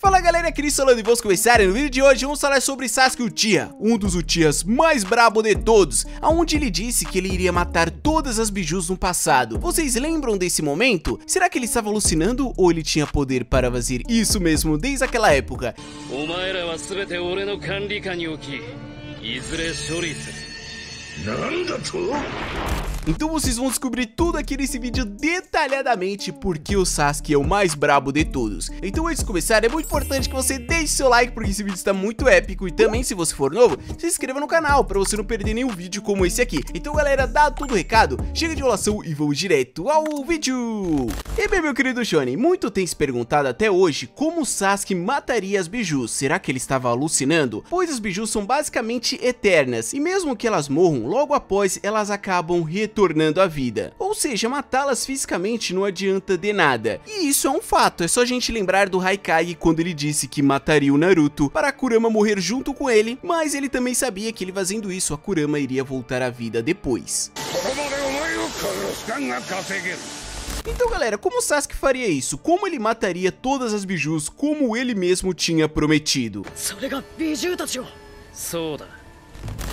Fala galera, aqui é Solano e vamos começar. No vídeo de hoje vamos falar sobre Sasuke Uchiha, um dos Uchihas mais brabo de todos, aonde ele disse que ele iria matar todas as bijus no passado. Vocês lembram desse momento? Será que ele estava alucinando ou ele tinha poder para fazer isso mesmo desde aquela época? Então vocês vão descobrir tudo aqui nesse vídeo detalhadamente porque o Sasuke é o mais brabo de todos. Então antes de começar, é muito importante que você deixe seu like porque esse vídeo está muito épico e também se você for novo, se inscreva no canal para você não perder nenhum vídeo como esse aqui. Então galera, dá todo o recado, chega de enrolação e vamos direto ao vídeo. E bem meu querido Shonen, muito tem se perguntado até hoje como o Sasuke mataria as bijus. Será que ele estava alucinando? Pois as bijus são basicamente eternas e mesmo que elas morram, logo após elas acabam retornando tornando a vida. Ou seja, matá-las fisicamente não adianta de nada. E isso é um fato, é só a gente lembrar do Haikage quando ele disse que mataria o Naruto para a Kurama morrer junto com ele, mas ele também sabia que ele fazendo isso a Kurama iria voltar à vida depois. Então galera, como Sasuke faria isso? Como ele mataria todas as bijus como ele mesmo tinha prometido?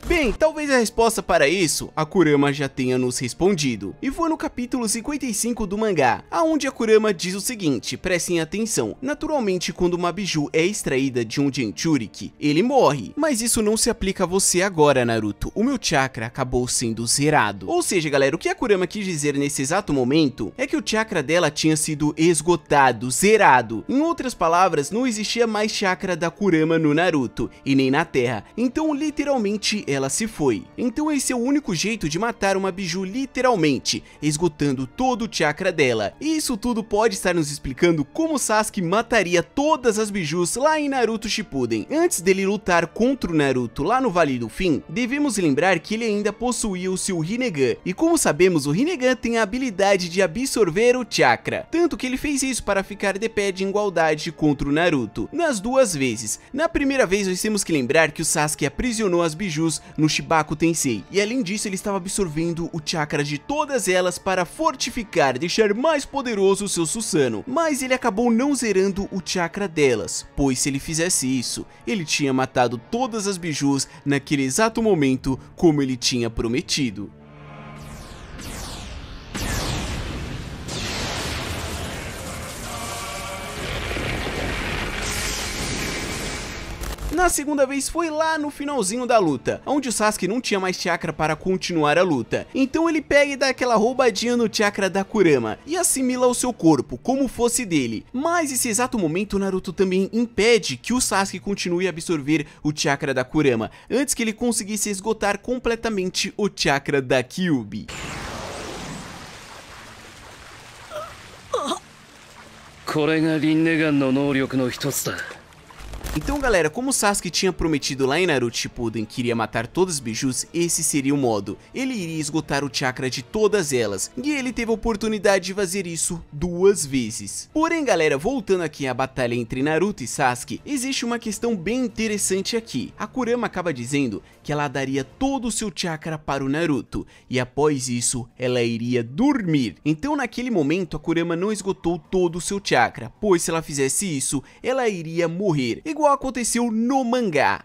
Bem, talvez a resposta para isso a Kurama já tenha nos respondido. E foi no capítulo 55 do mangá, aonde a Kurama diz o seguinte, prestem atenção. Naturalmente, quando uma biju é extraída de um Jinchuriki, ele morre. Mas isso não se aplica a você agora, Naruto. O meu chakra acabou sendo zerado. Ou seja, galera, o que a Kurama quis dizer nesse exato momento é que o chakra dela tinha sido esgotado, zerado. Em outras palavras, não existia mais chakra da Kurama no Naruto, e nem na Terra. Então, literalmente, ela se foi. Então esse é o único jeito de matar uma biju literalmente, esgotando todo o chakra dela. E isso tudo pode estar nos explicando como Sasuke mataria todas as bijus lá em Naruto Shippuden. Antes dele lutar contra o Naruto lá no Vale do Fim, devemos lembrar que ele ainda possuía o seu Rinnegan. E como sabemos, o Rinnegan tem a habilidade de absorver o chakra. Tanto que ele fez isso para ficar de pé de igualdade contra o Naruto, nas duas vezes. Na primeira vez nós temos que lembrar que o Sasuke aprisionou as bijus no Shibaku Tensei, e além disso ele estava absorvendo o chakra de todas elas para fortificar deixar mais poderoso o seu Susanoo, mas ele acabou não zerando o chakra delas, pois se ele fizesse isso, ele tinha matado todas as bijus naquele exato momento como ele tinha prometido. Na segunda vez foi lá no finalzinho da luta, onde o Sasuke não tinha mais chakra para continuar a luta. Então ele pega e dá aquela roubadinha no chakra da Kurama e assimila o seu corpo, como fosse dele. Mas esse exato momento Naruto também impede que o Sasuke continue a absorver o chakra da Kurama, antes que ele conseguisse esgotar completamente o chakra da Kyuubi. Então galera, como Sasuke tinha prometido lá em Naruto Shippuden que iria matar todas as bijus, esse seria o modo. Ele iria esgotar o chakra de todas elas, e ele teve a oportunidade de fazer isso duas vezes. Porém galera, voltando aqui à batalha entre Naruto e Sasuke, existe uma questão bem interessante aqui. A Kurama acaba dizendo que ela daria todo o seu chakra para o Naruto, e após isso, ela iria dormir. Então naquele momento a Kurama não esgotou todo o seu chakra, pois se ela fizesse isso, ela iria morrer, igual aconteceu no mangá.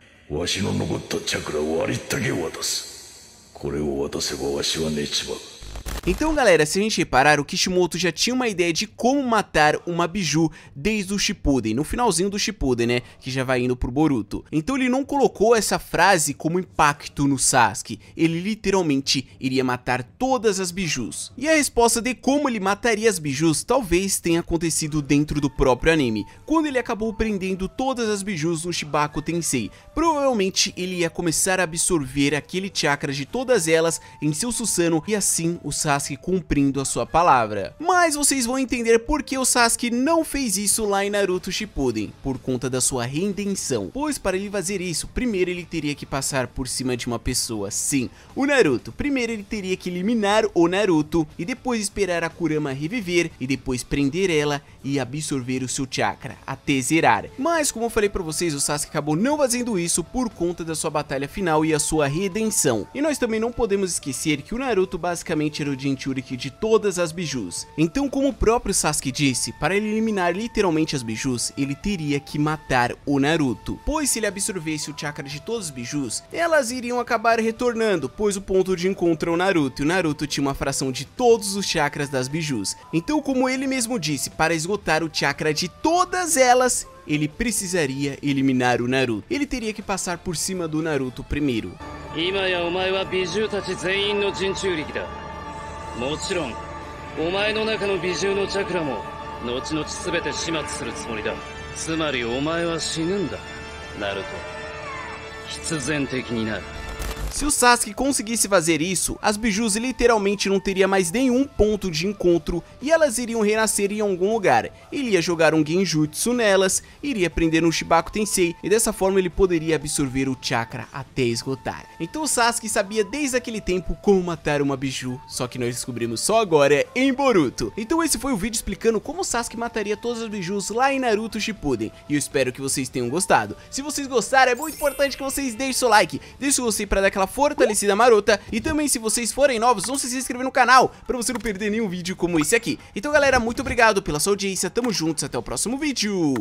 Então galera, se a gente reparar, o Kishimoto já tinha uma ideia de como matar uma Biju desde o Shippuden, no finalzinho do Shippuden, né, que já vai indo pro Boruto. Então ele não colocou essa frase como impacto no Sasuke, ele literalmente iria matar todas as Bijus. E a resposta de como ele mataria as Bijus talvez tenha acontecido dentro do próprio anime, quando ele acabou prendendo todas as Bijus no Shibaku Tensei. Provavelmente ele ia começar a absorver aquele chakra de todas elas em seu Susanoo e assim o Sasuke Sasuke cumprindo a sua palavra. Mas vocês vão entender por que o Sasuke não fez isso lá em Naruto Shippuden, por conta da sua redenção. Pois para ele fazer isso, primeiro ele teria que passar por cima de uma pessoa, sim, o Naruto. Primeiro ele teria que eliminar o Naruto e depois esperar a Kurama reviver e depois prender ela e absorver o seu chakra, até zerar. Mas como eu falei pra vocês, o Sasuke acabou não fazendo isso por conta da sua batalha final e a sua redenção. E nós também não podemos esquecer que o Naruto basicamente era o Jinchuriki de todas as bijus. Então, como o próprio Sasuke disse, para ele eliminar literalmente as bijus, ele teria que matar o Naruto. Pois se ele absorvesse o chakra de todos os bijus, elas iriam acabar retornando, pois o ponto de encontro é o Naruto, e o Naruto tinha uma fração de todos os chakras das bijus. Então, como ele mesmo disse, para esgotar o chakra de todas elas, ele precisaria eliminar o Naruto. Ele teria que passar por cima do Naruto primeiro. 今やお前は美獣たち全員の人中力だ もちろん。お前の中の美獣のチャクラも後々全て始末するつもりだ。つまりお前は死ぬんだ。ナルト。必然的になる。Se o Sasuke conseguisse fazer isso, as bijus literalmente não teria mais nenhum ponto de encontro e elas iriam renascer em algum lugar. Ele ia jogar um genjutsu nelas, iria prender um Shibaku Tensei e dessa forma ele poderia absorver o chakra até esgotar. Então o Sasuke sabia desde aquele tempo como matar uma biju, só que nós descobrimos só agora em Boruto. Então esse foi o vídeo explicando como o Sasuke mataria todas as bijus lá em Naruto Shippuden e eu espero que vocês tenham gostado. Se vocês gostaram é muito importante que vocês deixem seu like, deixe o gostei para dar aquela aquela fortalecida marota. E também, se vocês forem novos, não se inscrever no canal pra você não perder nenhum vídeo como esse aqui. Então, galera, muito obrigado pela sua audiência. Tamo juntos, até o próximo vídeo.